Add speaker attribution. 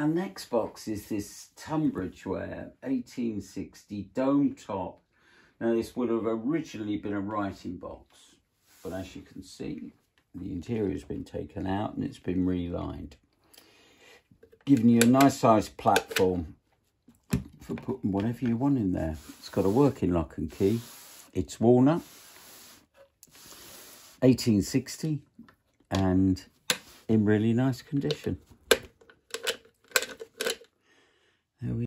Speaker 1: Our next box is this Tunbridge ware 1860 dome top. Now this would have originally been a writing box, but as you can see, the interior has been taken out and it's been relined. Giving you a nice sized platform for putting whatever you want in there. It's got a working lock and key. It's walnut, 1860, and in really nice condition. There we